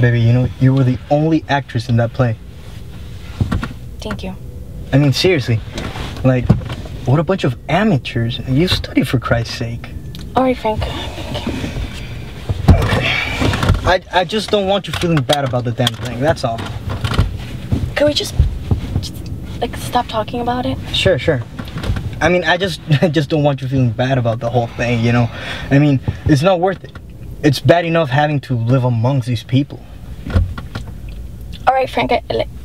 Baby, you know, you were the only actress in that play. Thank you. I mean, seriously. Like, what a bunch of amateurs. You study for Christ's sake. All right, Frank. I, I just don't want you feeling bad about the damn thing. That's all. Could we just, just like stop talking about it? Sure, sure. I mean, I just I just don't want you feeling bad about the whole thing, you know? I mean, it's not worth it. It's bad enough having to live amongst these people. All right, Frank. I,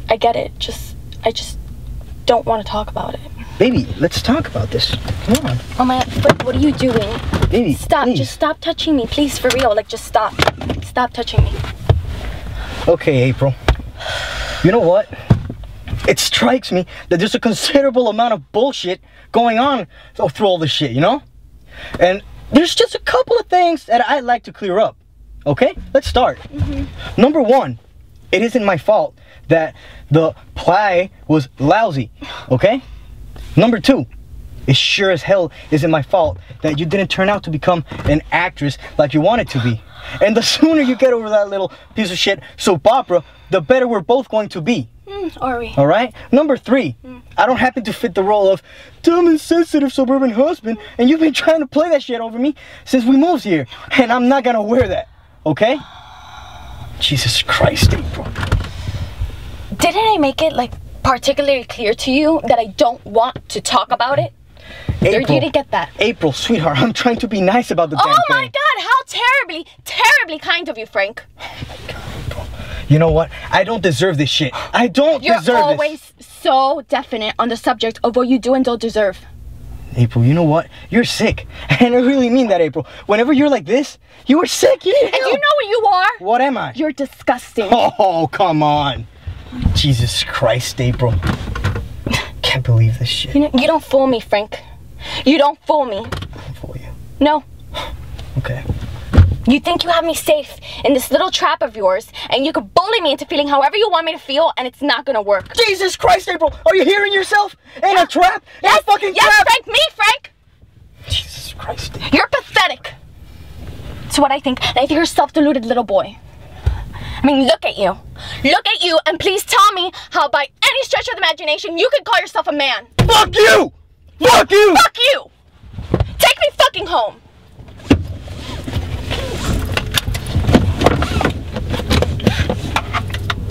I get it. Just I just don't want to talk about it. Baby, let's talk about this. Come on. Oh my, what, what are you doing? Baby, Stop. please. Just stop touching me, please. For real. Like, just stop. Stop touching me. Okay, April. You know what? It strikes me that there's a considerable amount of bullshit going on through all this shit, you know? And there's just a couple of things that I'd like to clear up. Okay? Let's start. Mm-hmm. Number one, it isn't my fault that the play was lousy. Okay? Number two, it sure as hell isn't my fault that you didn't turn out to become an actress like you wanted to be. And the sooner you get over that little piece of shit soap opera, the better we're both going to be. Mm, are we? All right? Number three, I don't happen to fit the role of dumb and sensitive suburban husband, and you've been trying to play that shit over me since we moved here, and I'm not gonna wear that. Okay? Jesus Christ, April. Didn't I make it like particularly clear to you that I don't want to talk about it? Or you didn't get that? April, sweetheart, I'm trying to be nice about the damn Oh my. God! How terribly, terribly kind of you, Frank. You know what? I don't deserve this shit. I don't deserve- You're deserve always so definite on the subject of what you do and don't deserve. April, you know what? You're sick. And I really mean that, April. Whenever you're like this, you are sick. You need And you know what you are? What am I? You're disgusting. Oh, come on. Jesus Christ, April. Can't believe this shit. You know, you don't fool me, Frank. You don't fool me. for you. No. Okay. You think you have me safe in this little trap of yours, and you could bully me into feeling however you want me to feel, and it's not gonna work. Jesus Christ, April! Are you hearing yourself? In a trap? In Yes, a fucking yes, trap? Frank, me, Frank! Jesus Christ. You're pathetic. That's what I think. And I think you're a self-deluded little boy. I mean, look at you. Look at you, and please tell me how, by any stretch of the imagination, you could call yourself a man. Fuck you! Fuck you! Fuck you! Take me fucking home.